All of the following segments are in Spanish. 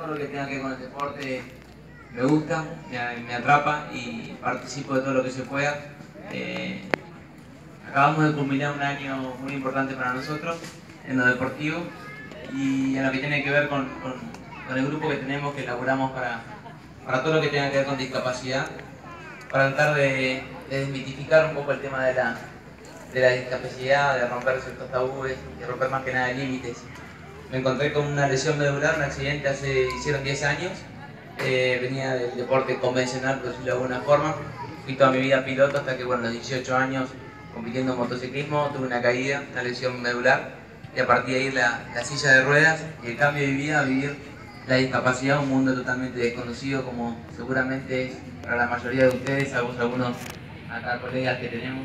todo lo que tenga que ver con el deporte me gusta, me, atrapa y participo de todo lo que se pueda. Eh, acabamos de culminar un año muy importante para nosotros en lo deportivo y en lo que tiene que ver con, el grupo que tenemos, que elaboramos para, para todo lo que tenga que ver con discapacidad, para tratar de, desmitificar un poco el tema de la, de la discapacidad, de romper ciertos tabúes, de romper más que nada límites. Me encontré con una lesión medular, un accidente hace, hicieron 10 años, eh, venía del deporte convencional, por decirlo de alguna forma. Fui toda mi vida piloto hasta que, bueno, los 18 años, compitiendo en motociclismo, tuve una caída, una lesión medular, y a partir de ahí la, silla de ruedas y el cambio de vida vivir la discapacidad, un mundo totalmente desconocido, como seguramente es para la mayoría de ustedes, vos algunos acá colegas que tenemos.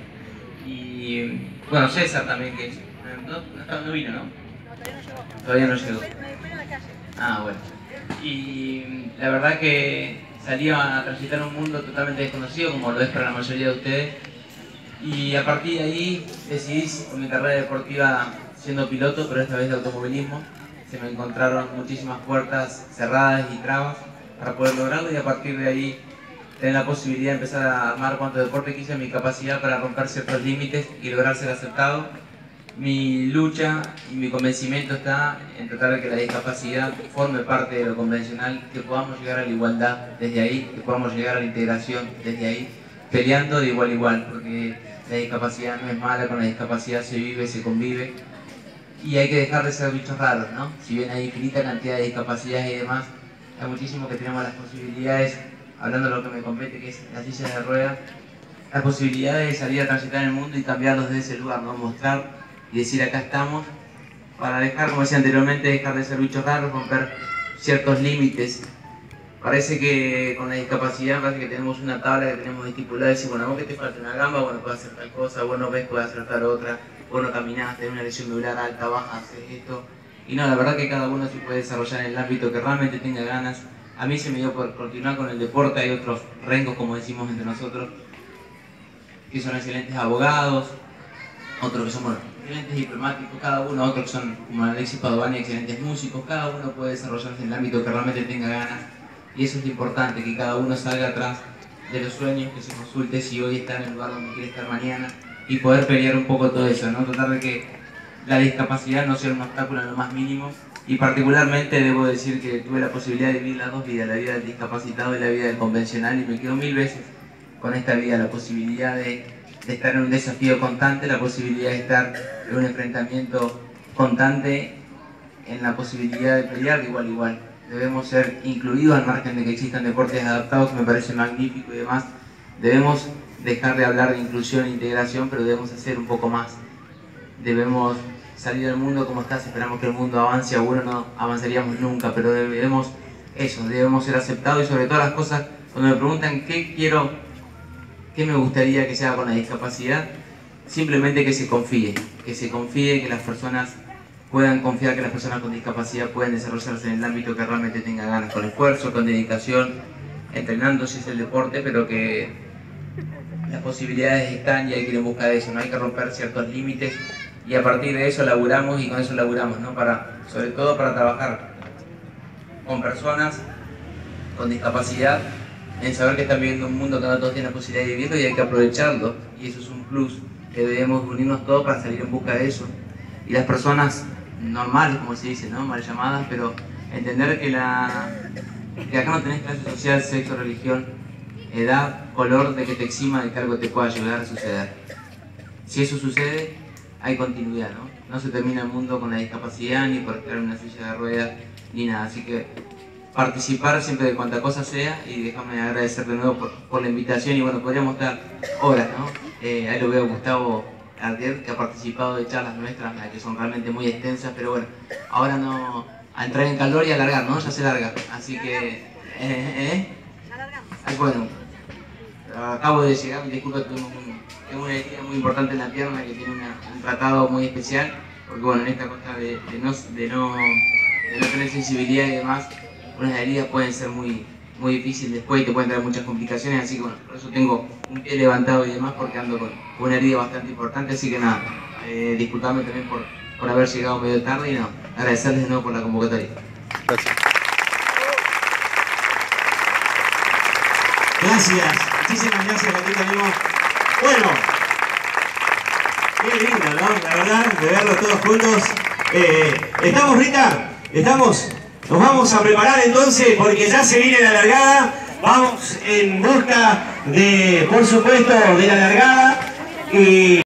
Y bueno, César también, que no, no, vino, ¿no? Todavía no llegó. Ah, bueno. Y la verdad que salía a transitar un mundo totalmente desconocido como lo es para la mayoría de ustedes. Y a partir de ahí decidí mi carrera deportiva siendo piloto pero esta vez de automovilismo. Se me encontraron muchísimas puertas cerradas y trabas para poder lograrlo y a partir de ahí tener la posibilidad de empezar a armar cuanto deporte quise mi capacidad para romper ciertos límites y lograr ser aceptado mi lucha y mi convencimiento está en tratar de que la discapacidad forme parte de lo convencional, que podamos llegar a la igualdad desde ahí, que podamos llegar a la integración desde ahí, peleando de igual a igual, porque la discapacidad no es mala, con la discapacidad se vive, se convive, y hay que dejar de ser bichos raros, ¿no? Si bien hay infinita cantidad de discapacidades y demás, hay muchísimo que tenemos las posibilidades, hablando de lo que me compete, que es la silla de ruedas, las posibilidades de salir a transitar en el mundo y cambiarlos de ese lugar, ¿no? Mostrar y decir acá estamos, para dejar, como decía anteriormente, dejar de ser bichos raros, romper ciertos límites. Parece que con la discapacidad parece que tenemos una tabla que tenemos estipulada y decir, bueno, vos que te falta una gamba, bueno, puedes hacer tal cosa, vos no ves, puedes hacer tal otra, vos no caminás, tenés una lesión medular alta, baja, haces esto. Y no, la verdad que cada uno se puede desarrollar en el ámbito que realmente tenga ganas. A mí se me dio por continuar con el deporte, hay otros rengos, como decimos entre nosotros, que son excelentes abogados, otros que bueno, excelentes diplomáticos, cada uno, otros son como Alexis Padovani, excelentes músicos, cada uno puede desarrollarse en el ámbito que realmente tenga ganas y eso es lo importante, que cada uno salga atrás de los sueños, que se consulte si hoy está en el lugar donde quiere estar mañana y poder pelear un poco todo eso, ¿no? Tratar de que la discapacidad no sea un obstáculo en lo más mínimo y particularmente debo decir que tuve la posibilidad de vivir las dos vidas, la vida del discapacitado y la vida del convencional y me quedo mil veces con esta vida, la posibilidad de de estar en un desafío constante, la posibilidad de estar en un enfrentamiento constante, en la posibilidad de pelear de igual a igual. Debemos ser incluidos al margen de que existan deportes adaptados, que me parece magnífico y demás. Debemos dejar de hablar de inclusión e integración, pero debemos hacer un poco más. Debemos salir del mundo como está, si esperamos que el mundo avance, seguro no avanzaríamos nunca, pero debemos eso, debemos ser aceptados y sobre todas las cosas, cuando me preguntan qué quiero ¿Qué me gustaría que se haga con la discapacidad? Simplemente que se confíe, que se confíe, que las personas puedan confiar que las personas con discapacidad pueden desarrollarse en el ámbito que realmente tengan ganas, con esfuerzo, con dedicación, entrenando si es el deporte, pero que las posibilidades están y hay que ir en busca de eso, no hay que romper ciertos límites y a partir de eso laburamos y con eso laburamos, ¿no? Para, sobre todo para trabajar con personas con discapacidad en saber que están viviendo un mundo que no todos tienen la posibilidad de vivirlo y hay que aprovecharlo. Y eso es un plus, que debemos unirnos todos para salir en busca de eso. Y las personas normales, como se dice, ¿no? mal llamadas, pero entender que, la, que acá no tenés clase social, sexo, religión, edad, color de que te exima de que algo te pueda llegar a suceder. Si eso sucede, hay continuidad, ¿no? No se termina el mundo con la discapacidad, ni por estar en una silla de ruedas, ni nada. Así que participar siempre de cuanta cosa sea y déjame agradecer de nuevo por, la invitación y bueno, podríamos estar horas, ¿no? Eh, ahí lo veo Gustavo Ardier, que ha participado de charlas nuestras que son realmente muy extensas, pero bueno, ahora no, a entrar en calor y alargar, ¿no? Ya se larga, así que... ¿Eh? ¿eh? bueno, acabo de llegar, disculpa, tengo, una herida muy importante en la pierna que tiene un tratado muy especial, porque bueno, en esta cosa de, no, de, no, de no tener sensibilidad y demás, unas heridas pueden ser muy, muy difíciles después y te pueden traer muchas complicaciones, así que bueno, por eso tengo un pie levantado y demás porque ando con una herida bastante importante, así que nada, eh, disculpadme también por, por haber llegado medio tarde y no, agradecerles de nuevo por la convocatoria. Gracias. Gracias, muchísimas gracias, aquí tenemos. Bueno, qué lindo, ¿no? La verdad, de verlos todos juntos. Eh, eh, ¿Estamos, Rita? ¿Estamos? Nos vamos a preparar entonces porque ya se viene la largada. Vamos en busca de, por supuesto, de la largada. Y